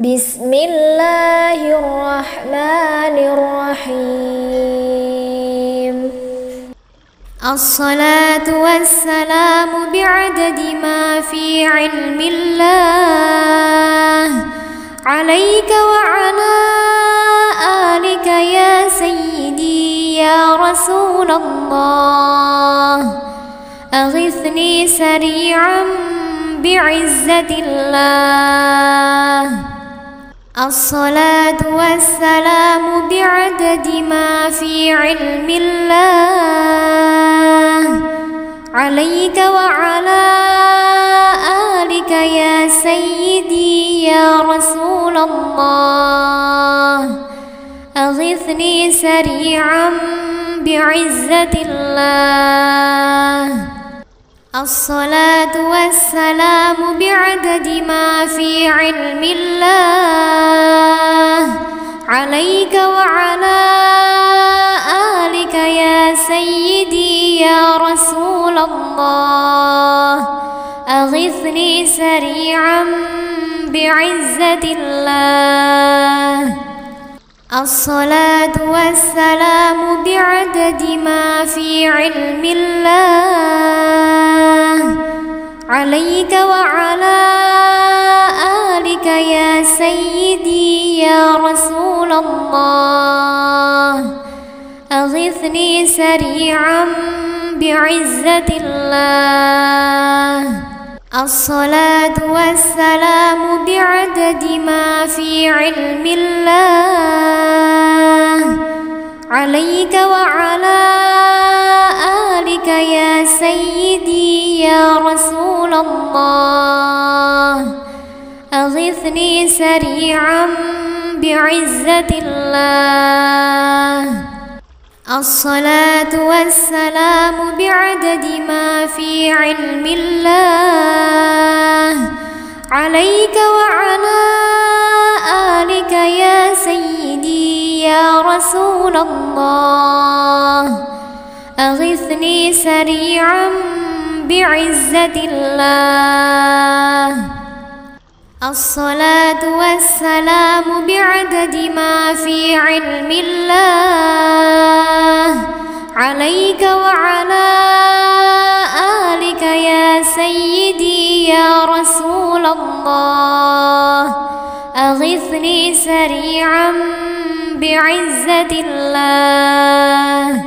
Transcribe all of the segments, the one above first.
بسم الله الرحمن الرحيم الصلاة والسلام بعدد ما في علم الله عليك وعلى آلك يا سيدي يا رسول الله أغثني سريعا بعزة الله الصلاة والسلام بعدد ما في علم الله. عليك وعلى آلك يا سيدي يا رسول الله. أغثني سريعا بعزة الله. الصلاة والسلام بعدد ما في علم الله. عليك وعلى آلك يا سيدي يا رسول الله. أغثني سريعا بعزة الله. الصلاة والسلام بعدد ما في علم الله. عليك وعلى آلك يا سيدي يا رسول الله. أغثني سريعا بعزة الله. الصلاة والسلام بعدد ما في علم الله. عليك وعلى آلك يا سيدي يا رسول الله. أغثني سريعا بعزة الله. الصلاة والسلام بعدد ما في علم الله. عليك وعلى آلك يا سيدي يا رسول الله. أغثني سريعا بعزة الله. الصلاة والسلام بعدد ما في علم الله. عليك وعلى آلك يا سيدي يا رسول الله. أغثني سريعا بعزة الله.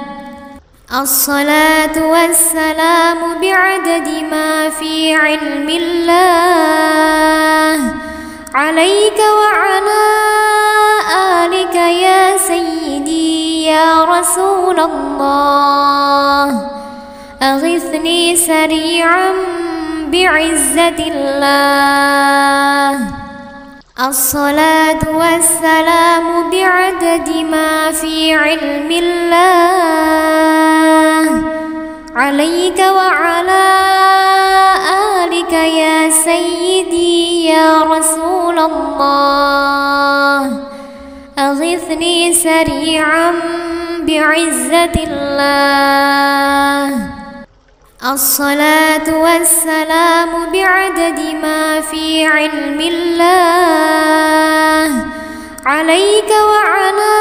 الصلاة والسلام بعدد ما في علم الله. عليك وعلى آلك يا سيدي يا رسول الله. أغثني سريعا بعزة الله. الصلاة والسلام بعدد ما في علم الله. عليك وعلى آلك يا سيدي يا رسول الله. أغثني سريعا بعزة الله. الصلاة والسلام بعدد ما في علم الله. عليك وعلى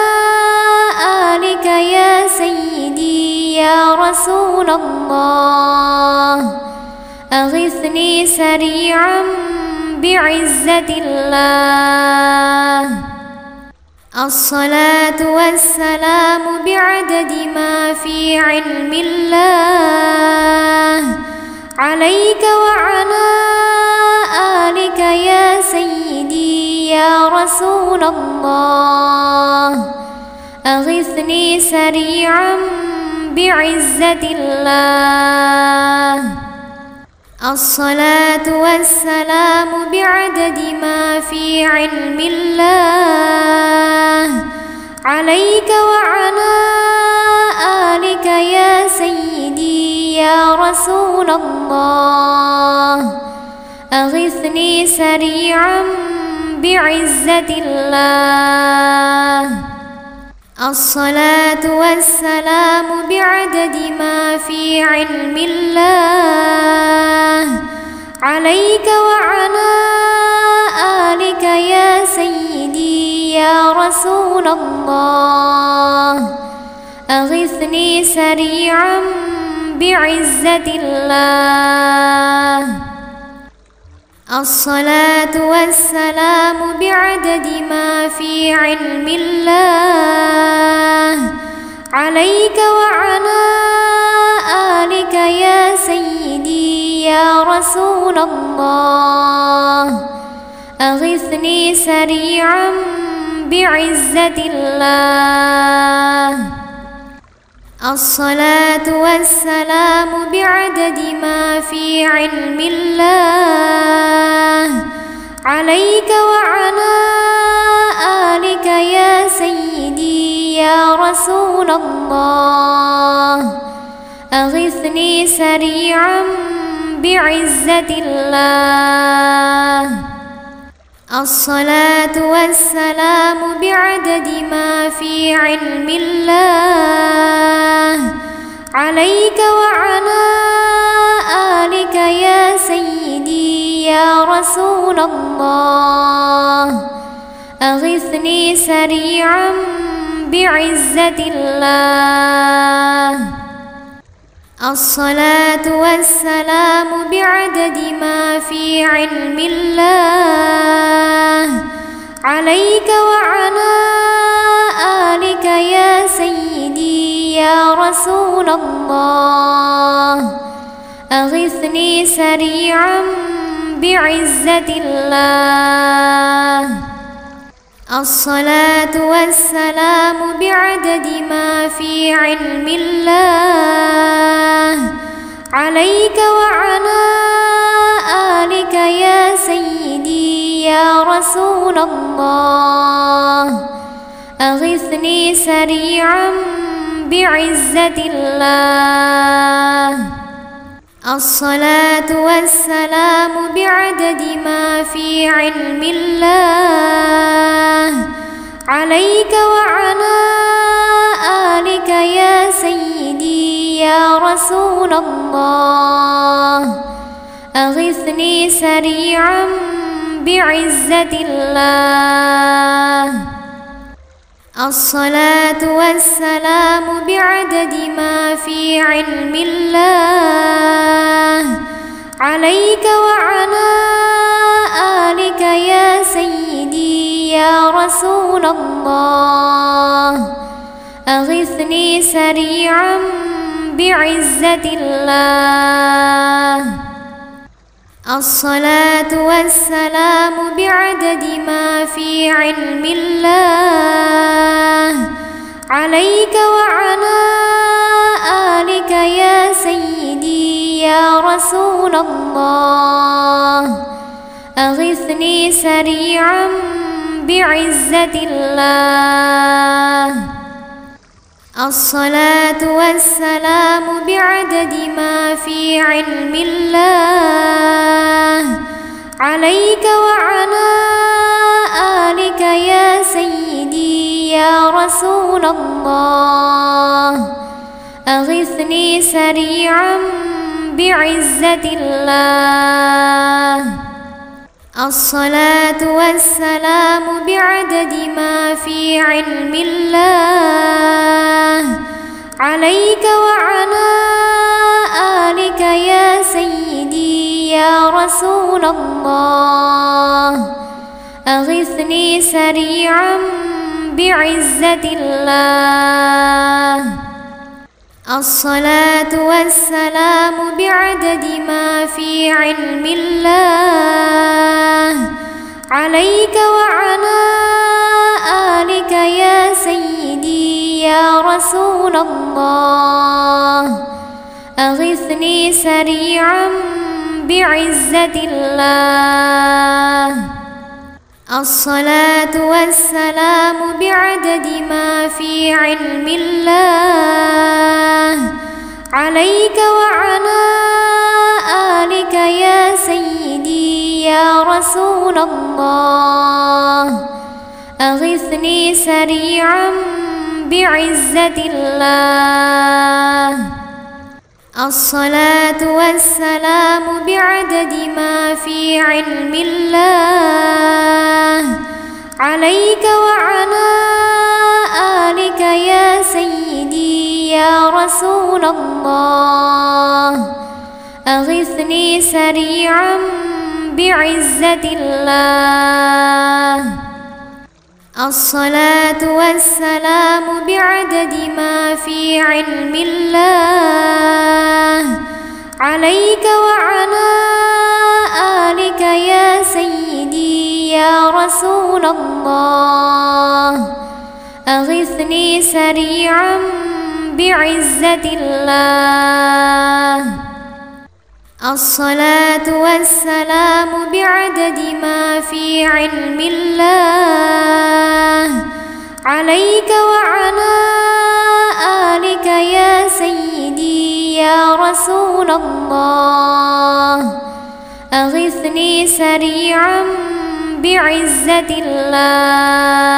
آلك يا سيدي يا رسول الله. أغثني سريعا بعزة الله. الصلاة والسلام بعدد ما في علم الله. عليك وعلى آلك يا سيدي يا رسول الله. أغثني سريعا بعزة الله. الصلاة والسلام بعدد ما في علم الله. عليك وعلى آلك يا سيدي يا رسول الله. أغثني سريعا بعزة الله. الصلاة والسلام بعدد ما في علم الله. عليك وعلى رسول الله أغثني سريعا بعزة الله. الصلاة والسلام بعدد ما في علم الله. عليك وعلى آلك يا سيدي يا رسول الله. أغثني سريعا بعزة الله. الصلاة والسلام بعدد ما في علم الله. عليك وعلى آلك يا سيدي يا رسول الله. أغثني سريعا بعزة الله. الصلاة والسلام بعدد ما في علم الله. عليك وعلى آلك يا سيدي يا رسول الله. أغثني سريعا بعزة الله. الصلاة والسلام بعدد ما في علم الله. عليك وعلى آلك يا سيدي يا رسول الله. أغثني سريعا بعزة الله. الصلاة والسلام بعدد ما في علم الله. عليك وعلى آلك يا سيدي يا رسول الله. أغثني سريعا بعزة الله. الصلاة والسلام بعدد ما في علم الله. عليك وعلى آلك يا سيدي يا رسول الله. أغثني سريعا بعزة الله. الصلاة والسلام بعدد ما في علم الله. عليك وعلى آلك يا سيدي يا رسول الله. أغثني سريعا بعزة الله. الصلاة والسلام بعدد ما في علم الله. عليك وعلى آلك يا سيدي يا رسول الله. أغثني سريعا بعزة الله. الصلاة والسلام بعدد ما في علم الله. عليك وعلى آلك يا سيدي يا رسول الله. أغثني سريعا بعزة الله. الصلاة والسلام بعدد ما في علم الله. عليك وعلى آلك يا سيدي يا رسول الله. أغثني سريعا بعزة الله. الصلاة والسلام بعدد ما في علم الله. عليك وعلى آلك يا سيدي يا رسول الله. أغثني سريعا بعزة الله. الصلاة والسلام بعدد ما في علم الله. عليك وعلى آلك يا سيدي يا رسول الله. أغثني سريعا بعزة الله. الصلاة والسلام بعدد ما في علم الله. عليك وعلى آلك يا سيدي يا رسول الله. أغثني سريعا بعزة الله. الصلاة والسلام بعدد ما في علم الله. عليك وعلى آلك يا سيدي يا رسول الله. أغثني سريعا بعزة الله. الصلاة والسلام بعدد ما في علم الله. عليك وعلى آلك يا سيدي يا رسول الله. أغثني سريعا بعزة الله.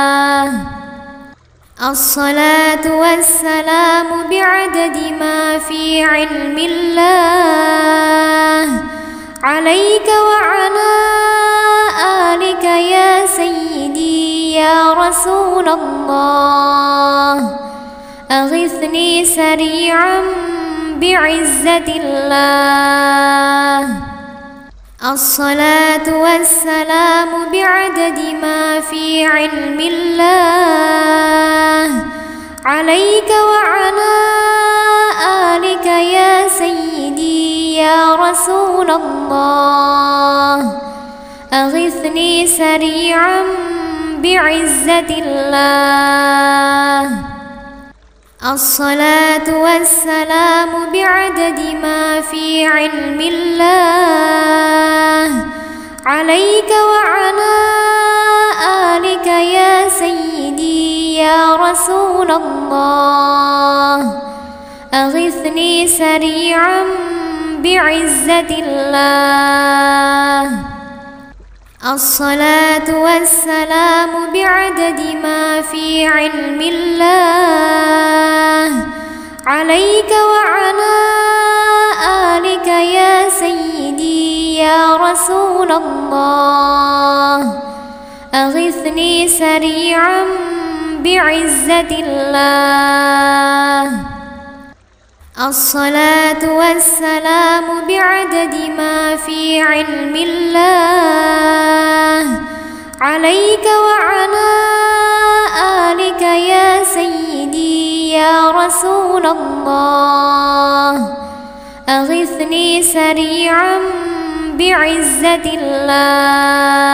الصلاة والسلام بعدد ما في علم الله. عليك وعلى آلك يا سيدي يا رسول الله. أغثني سريعا بعزة الله. الصلاة والسلام بعدد ما في علم الله. عليك وعلى آلك يا سيدي يا رسول الله. أغثني سريعا بعزة الله. الصلاة والسلام بعدد ما في علم الله. عليك وعلى آلك يا سيدي يا رسول الله. أغثني سريعا بعزة الله. الصلاة والسلام بعدد ما في علم الله. عليك وعلى آلك يا سيدي يا رسول الله. أغثني سريعا بعزة الله. الصلاة والسلام بعدد ما في علم الله. عليك وعلى آلك يا سيدي يا رسول الله. أغثني سريعا بعزة الله.